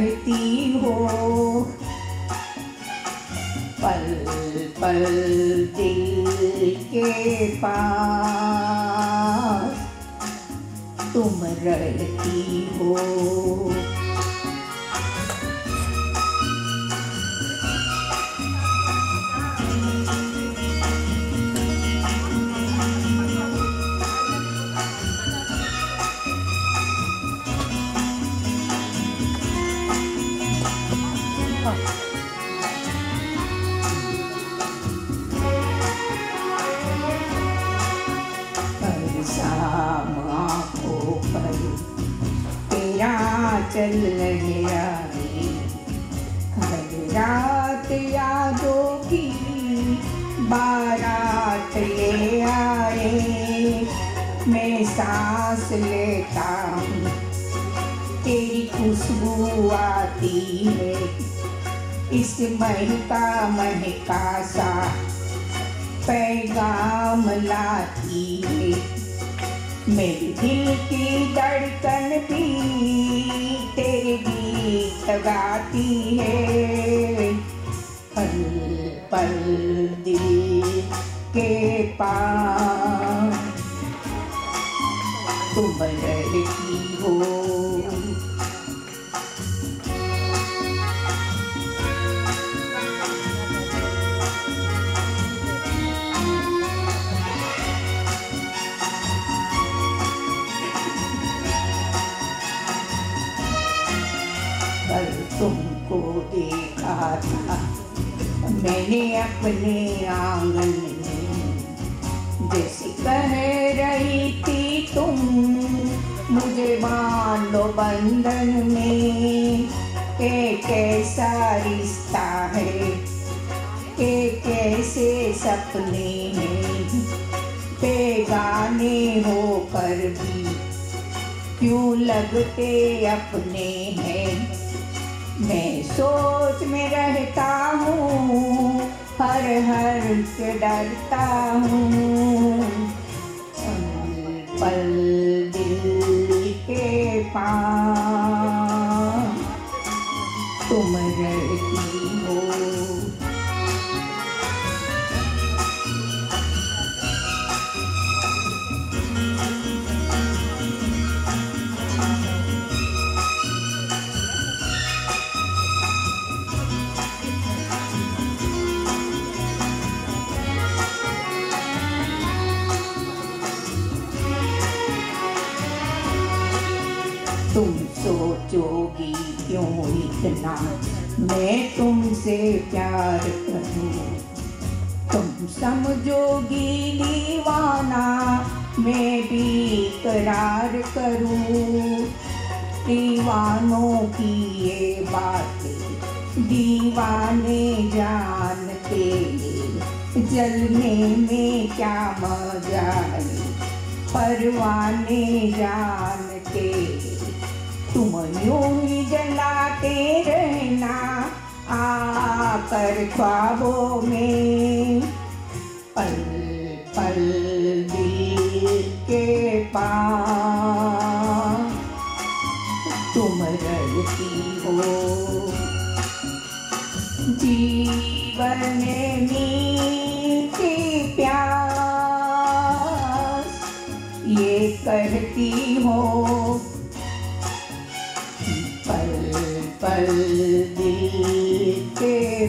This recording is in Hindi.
रहती हो। पल पल दिल के पास तुम रहती हो। शाम पर। चल यादों की बारात ले आए। मैं सांस लेता हूँ। तेरी खुशबू आती है। इस महका महका सा पैगाम लाती है। मेरे दिल की धड़कन भी तेरे गीत गाती है। पल पल दिल के पास तुम रहती हो तुमको देखा था। मैंने अपने आँगन में जैसे कह रही थी, तुम मुझे मान लो बंधन में। के कैसा रिश्ता है के कैसे सपने हैं बेगाने होकर भी क्यों लगते अपने हैं? मैं सोच में रहता हूँ, हर हर से डरता हूँ। पल दिल के पास, तुम रहती तुम सोचोगी क्यों इतना? मैं तुमसे प्यार करूँ। तुम समझोगी दीवाना, मैं भी करार करूँ। दीवानों की ये बातें, दीवाने जानते जलने में क्या मज़ा है? परवाने जानते ही जलाते रहना आकर ख्वाबों में। पल पल दिल के पास तुम रहती हो। जीवन मीठी प्यास ये करती हो। पल दिल के